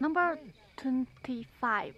Number 25.